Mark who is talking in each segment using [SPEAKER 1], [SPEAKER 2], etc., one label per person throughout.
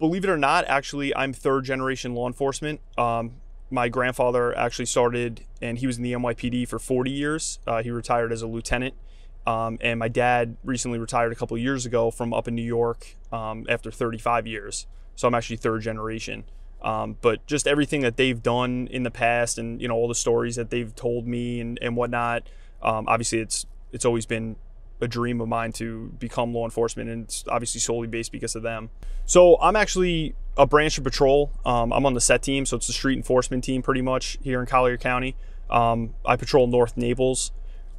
[SPEAKER 1] believe it or not, actually, I'm third generation law enforcement. Um, my grandfather actually started, and he was in the NYPD for 40 years. Uh, he retired as a lieutenant. Um, and my dad recently retired a couple years ago from up in New York um, after 35 years. So I'm actually third generation. Um, but just everything that they've done in the past, and you know all the stories that they've told me and, and whatnot. Um, obviously, it's it's always been a dream of mine to become law enforcement, and it's obviously solely based because of them. So I'm actually a branch of patrol. Um, I'm on the set team, so it's the street enforcement team pretty much here in Collier County. Um, I patrol North Naples.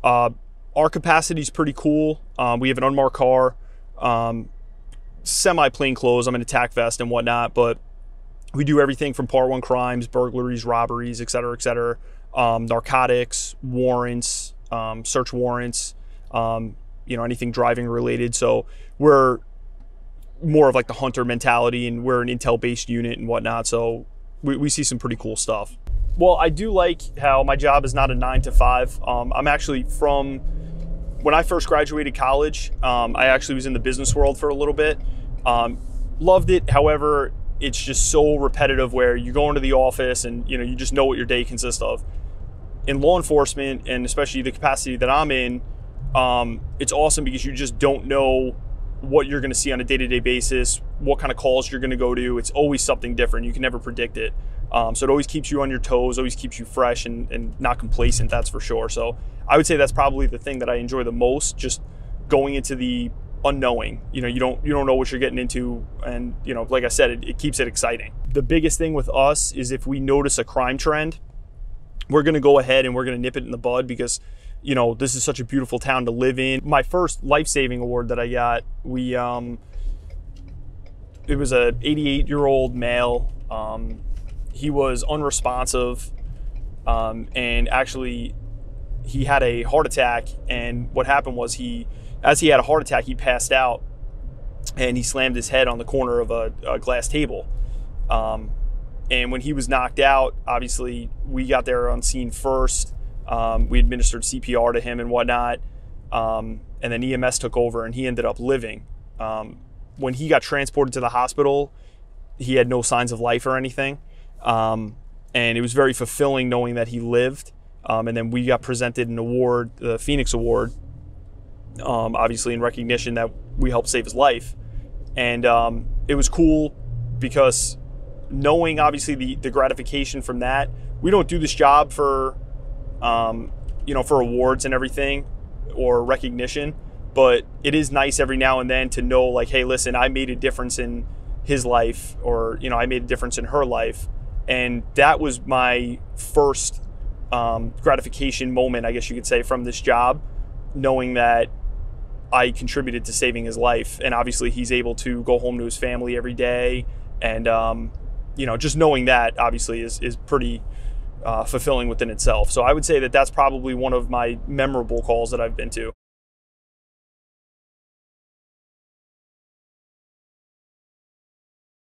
[SPEAKER 1] Uh, our capacity is pretty cool. Um, we have an unmarked car, um, semi plain clothes. I'm in a tac vest and whatnot, but we do everything from part one crimes, burglaries, robberies, et cetera, et cetera, um, narcotics, warrants, um, search warrants, um, you know, anything driving related. So we're more of like the hunter mentality and we're an intel based unit and whatnot. So we, we see some pretty cool stuff. Well, I do like how my job is not a nine to five. Um, I'm actually from when I first graduated college, um, I actually was in the business world for a little bit. Um, loved it. However, it's just so repetitive where you go into the office and you know you just know what your day consists of. In law enforcement and especially the capacity that I'm in, um, it's awesome because you just don't know what you're going to see on a day-to-day basis, what kind of calls you're going to go to. It's always something different. You can never predict it. Um, so it always keeps you on your toes, always keeps you fresh and, and not complacent, that's for sure. So I would say that's probably the thing that I enjoy the most, just going into the unknowing. You know, you don't you don't know what you're getting into, and you know, like I said, it, it keeps it exciting. The biggest thing with us is if we notice a crime trend, we're going to go ahead and we're going to nip it in the bud because you know this is such a beautiful town to live in. My first life saving award that I got, we um, it was a 88 year old male. Um, he was unresponsive um, and actually he had a heart attack and what happened was he as he had a heart attack he passed out and he slammed his head on the corner of a, a glass table um, and when he was knocked out obviously we got there on scene first um, we administered cpr to him and whatnot um, and then ems took over and he ended up living um, when he got transported to the hospital he had no signs of life or anything um, and it was very fulfilling knowing that he lived. Um, and then we got presented an award, the Phoenix Award, um, obviously in recognition that we helped save his life. And it was cool because knowing obviously the, the gratification from that, we don't do this job for, um, you know, for awards and everything or recognition, but it is nice every now and then to know like, hey, listen, I made a difference in his life or, you know, I made a difference in her life and that was my first um, gratification moment, I guess you could say, from this job, knowing that I contributed to saving his life. And obviously, he's able to go home to his family every day. And, um, you know, just knowing that obviously is, is pretty uh, fulfilling within itself. So I would say that that's probably one of my memorable calls that I've been to.